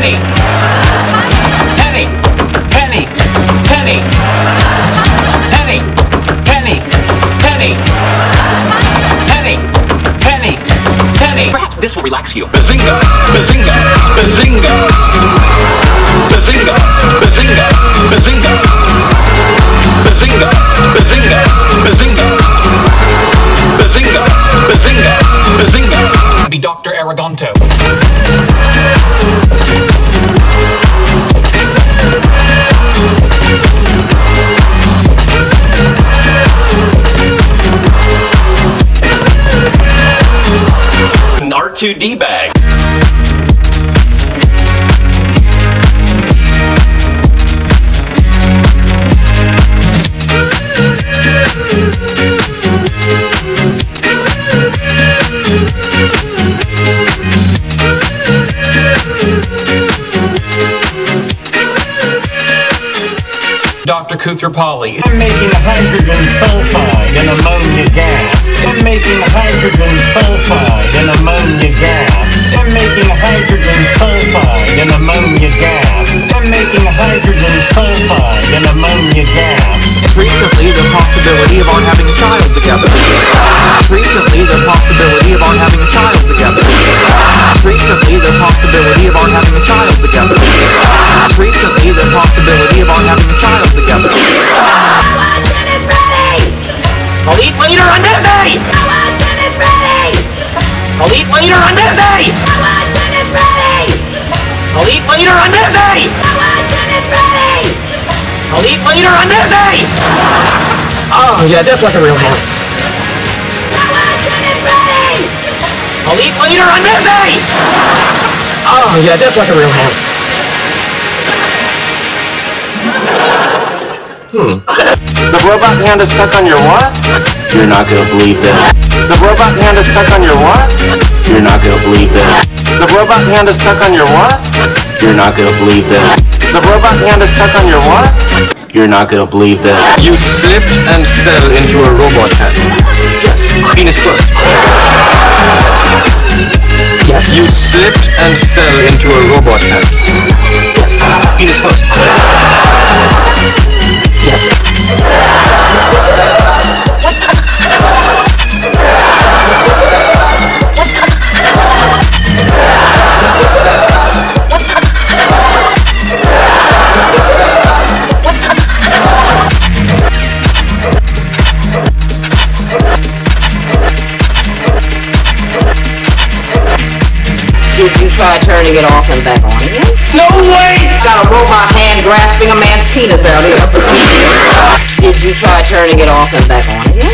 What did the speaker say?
penny, penny, penny, penny, penny, penny, penny, penny, penny, penny. Perhaps this will relax you. Bazinga, bazinga, bazinga, bazinga, bazinga, bazinga, bazinga, bazinga, bazinga, bazinga, bazinga, bazinga. Be Dr. Aragonto. An R2D bag. Dr. Koothrappali. I'm making hydrogen sulfide and ammonia gas. I'm making hydrogen sulfide ammonia gas. Recently, the possibility of our having a child together. Recently, the possibility of our having a child together. Recently, the possibility of our having a child together. Recently, the possibility of our having a child together. I'll eat later, I'm busy! I'll eat later, I'm busy! I'll eat later, I'm busy! I'll eat later, I'm busy! Oh, yeah, just like a real man. I'll eat later, I'm busy! Oh, yeah, just like a real man. Hmm. The robot hand is stuck on your what? You're not gonna believe this. The robot hand is stuck on your what? You're not gonna believe this. The robot hand is stuck on your what? You're not gonna believe this. The robot hand is stuck on your what? You're not gonna believe this. You slipped and fell into a robot hand. Yes, penis first. Yes, you slipped and fell into a robot hand. Yes, penis first. Try turning it off and back on again? No way! Got a robot hand grasping a man's penis out here. Did you try turning it off and back on again?